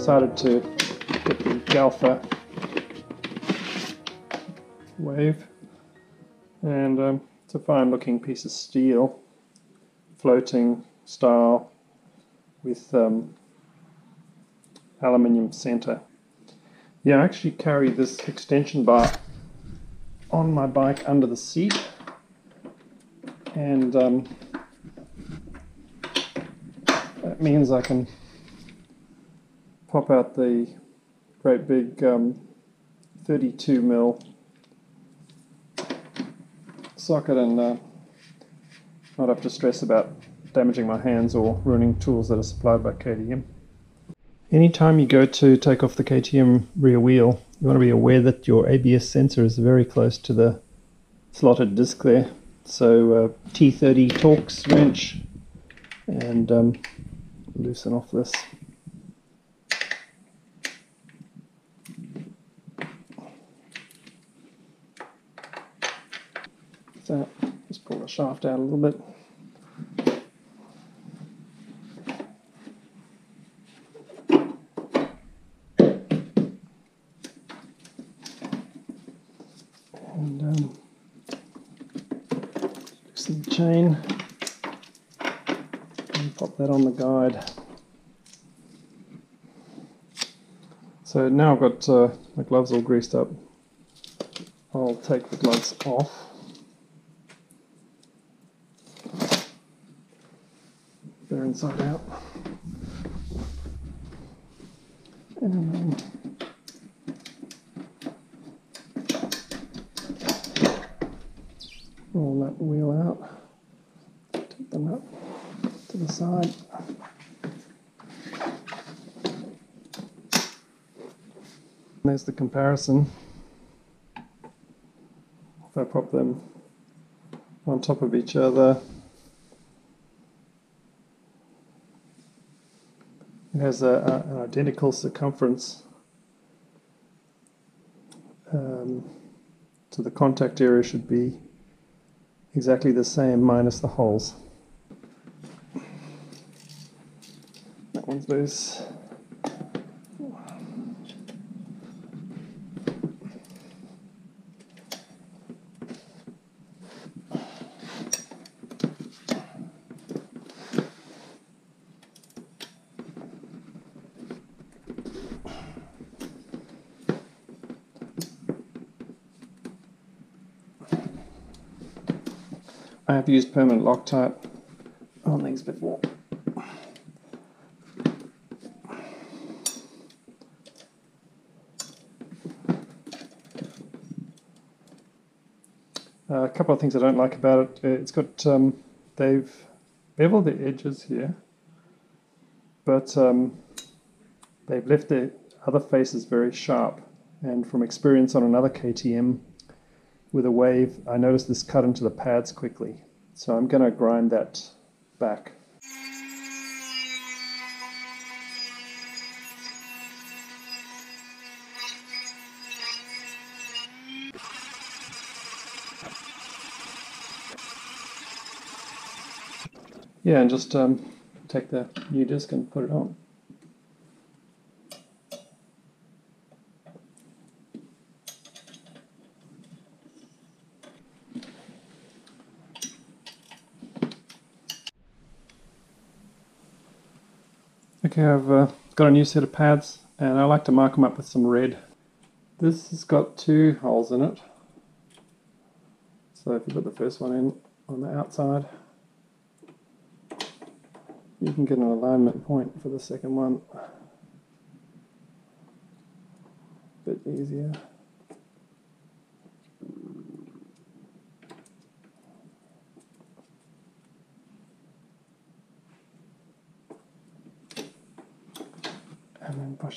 decided to get the Galfer wave and um, it's a fine looking piece of steel floating style with um, aluminium center. Yeah, I actually carry this extension bar on my bike under the seat and um, that means I can pop out the great big um, 32 mil socket and uh, not have to stress about damaging my hands or ruining tools that are supplied by KTM. Anytime you go to take off the KTM rear wheel, you want to be aware that your ABS sensor is very close to the slotted disc there. So uh, T30 Torx wrench and um, loosen off this. So just pull the shaft out a little bit. And um, loosen the chain and pop that on the guide. So now I've got uh, my gloves all greased up. I'll take the gloves off. Inside out. Roll that wheel out. Take them up to the side. There's the comparison. If I pop them on top of each other, it has a, a, an identical circumference um, so the contact area should be exactly the same minus the holes. That one's loose. I have used permanent Loctite on these before. Uh, a couple of things I don't like about it. It's got um, they've beveled the edges here, but um, they've left the other faces very sharp. And from experience on another KTM with a wave, I noticed this cut into the pads quickly. So I'm going to grind that back. Yeah, and just um, take the new disc and put it on. I've uh, got a new set of pads and I like to mark them up with some red. This has got two holes in it. So if you put the first one in on the outside, you can get an alignment point for the second one. A bit easier.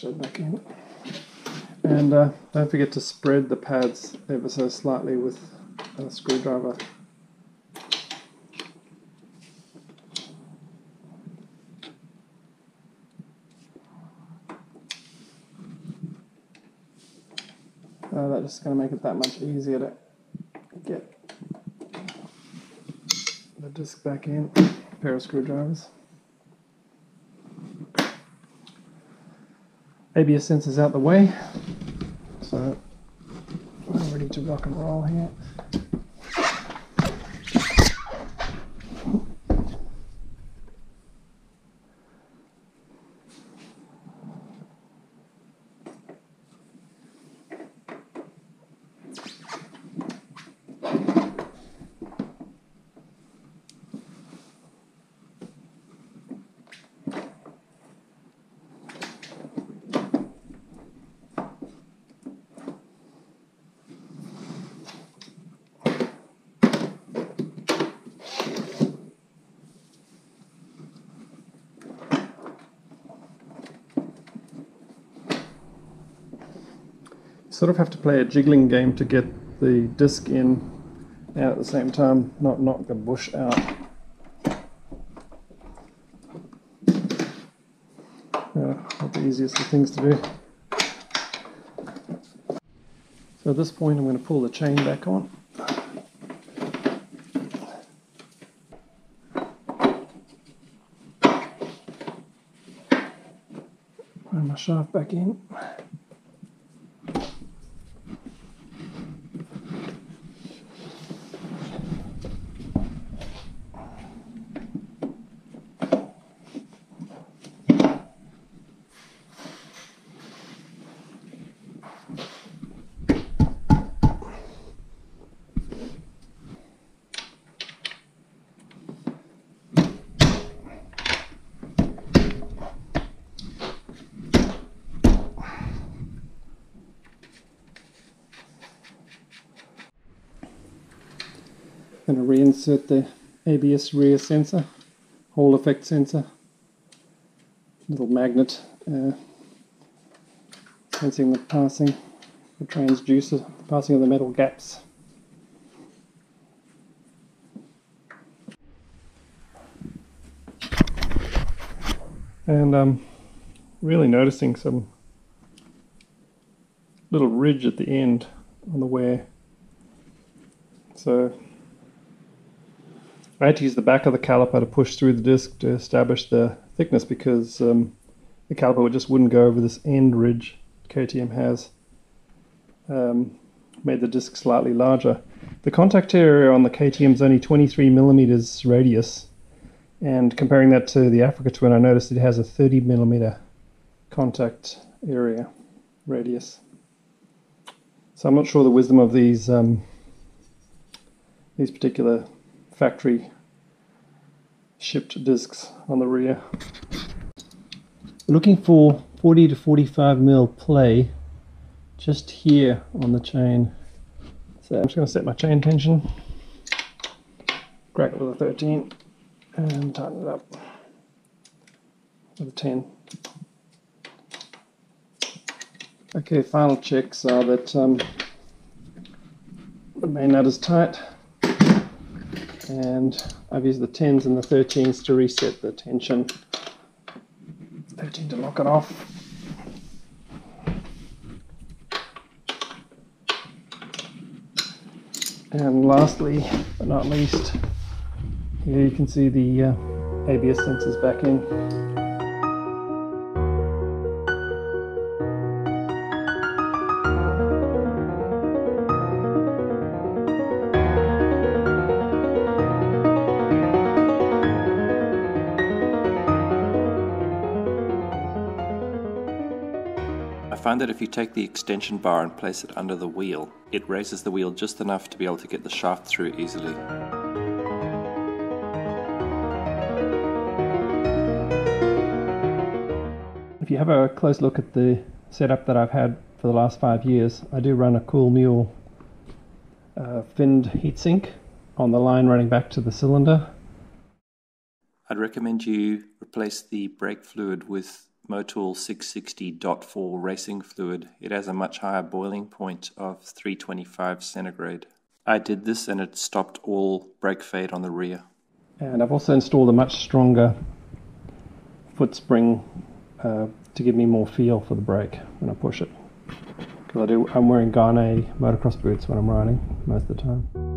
And that back in. And uh, don't forget to spread the pads ever so slightly with a screwdriver. Uh, that's just going to make it that much easier to get the disc back in. A pair of screwdrivers. ABS sensors out the way. So we're ready to rock and roll here. Sort of have to play a jiggling game to get the disc in and at the same time not knock the bush out. Uh, not the easiest of things to do. So at this point I'm going to pull the chain back on. Put my shaft back in. Reinsert the ABS rear sensor, Hall effect sensor, little magnet uh, sensing the passing, the transducer, the passing of the metal gaps. And um, really noticing some little ridge at the end on the wear. So I had to use the back of the caliper to push through the disc to establish the thickness because um, the caliper just wouldn't go over this end ridge KTM has. Um, made the disc slightly larger. The contact area on the KTM is only 23 millimeters radius, and comparing that to the Africa Twin, I noticed it has a 30 millimeter contact area radius. So I'm not sure the wisdom of these um, these particular factory shipped discs on the rear. Looking for 40 to 45 mil play just here on the chain. So I'm just going to set my chain tension, crack it with a 13 and tighten it up with a 10. Okay, final checks are that um, the main nut is tight, and I've used the 10s and the 13s to reset the tension. 13 to lock it off. And lastly, but not least, here you can see the uh, ABS sensors back in. Find that if you take the extension bar and place it under the wheel, it raises the wheel just enough to be able to get the shaft through easily. If you have a close look at the setup that I've had for the last five years, I do run a Cool Mule uh, finned heatsink on the line running back to the cylinder. I'd recommend you replace the brake fluid with Motul 660.4 racing fluid. It has a much higher boiling point of 325 centigrade. I did this and it stopped all brake fade on the rear. And I've also installed a much stronger foot spring uh, to give me more feel for the brake when I push it. Because I do, I'm wearing Gaerne motocross boots when I'm riding most of the time.